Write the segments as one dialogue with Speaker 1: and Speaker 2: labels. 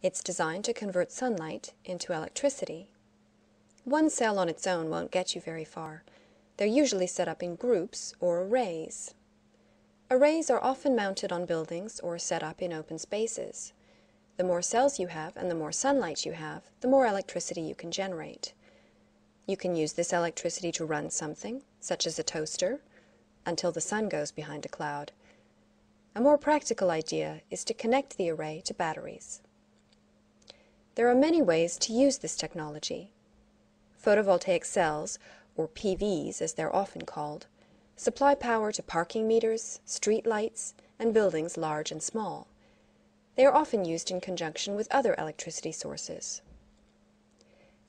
Speaker 1: It's designed to convert sunlight into electricity. One cell on its own won't get you very far. They're usually set up in groups or arrays. Arrays are often mounted on buildings or set up in open spaces. The more cells you have and the more sunlight you have, the more electricity you can generate. You can use this electricity to run something, such as a toaster, until the sun goes behind a cloud. A more practical idea is to connect the array to batteries. There are many ways to use this technology. Photovoltaic cells, or PVs as they're often called, supply power to parking meters, street lights, and buildings large and small. They are often used in conjunction with other electricity sources.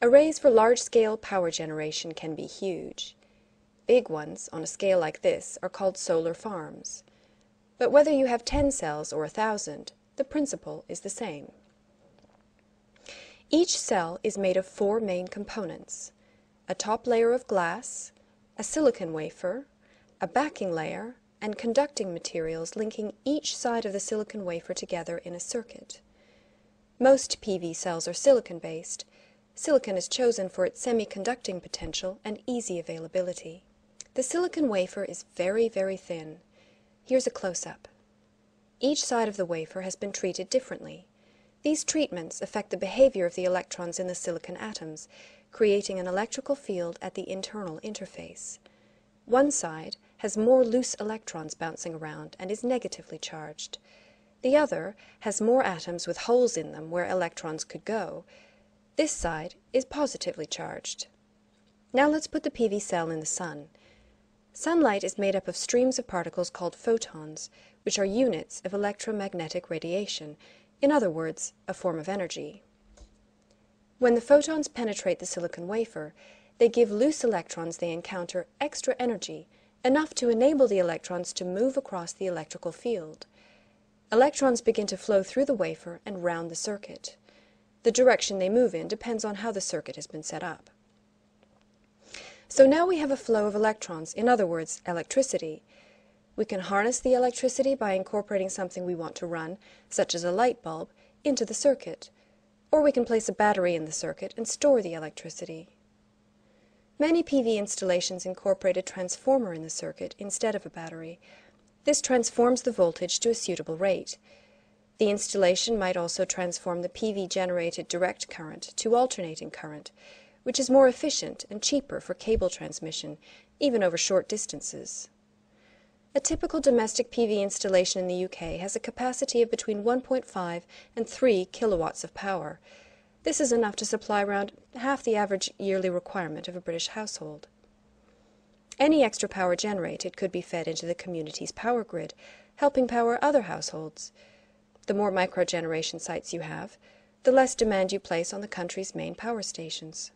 Speaker 1: Arrays for large-scale power generation can be huge. Big ones, on a scale like this, are called solar farms. But whether you have 10 cells or a thousand, the principle is the same. Each cell is made of four main components: a top layer of glass, a silicon wafer, a backing layer, and conducting materials linking each side of the silicon wafer together in a circuit. Most PV cells are silicon based. Silicon is chosen for its semiconducting potential and easy availability. The silicon wafer is very, very thin. Here's a close-up. Each side of the wafer has been treated differently. These treatments affect the behavior of the electrons in the silicon atoms, creating an electrical field at the internal interface. One side has more loose electrons bouncing around and is negatively charged. The other has more atoms with holes in them where electrons could go. This side is positively charged. Now let's put the PV cell in the sun. Sunlight is made up of streams of particles called photons, which are units of electromagnetic radiation, in other words, a form of energy. When the photons penetrate the silicon wafer, they give loose electrons they encounter extra energy enough to enable the electrons to move across the electrical field. Electrons begin to flow through the wafer and round the circuit. The direction they move in depends on how the circuit has been set up. So now we have a flow of electrons, in other words, electricity. We can harness the electricity by incorporating something we want to run, such as a light bulb, into the circuit. Or we can place a battery in the circuit and store the electricity. Many PV installations incorporate a transformer in the circuit instead of a battery. This transforms the voltage to a suitable rate. The installation might also transform the PV-generated direct current to alternating current, which is more efficient and cheaper for cable transmission, even over short distances. A typical domestic PV installation in the UK has a capacity of between 1.5 and 3 kilowatts of power. This is enough to supply around half the average yearly requirement of a British household. Any extra power generated could be fed into the community's power grid, helping power other households. The more microgeneration sites you have, the less demand you place on the country's main power stations.